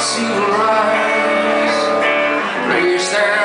See you rise, raise that.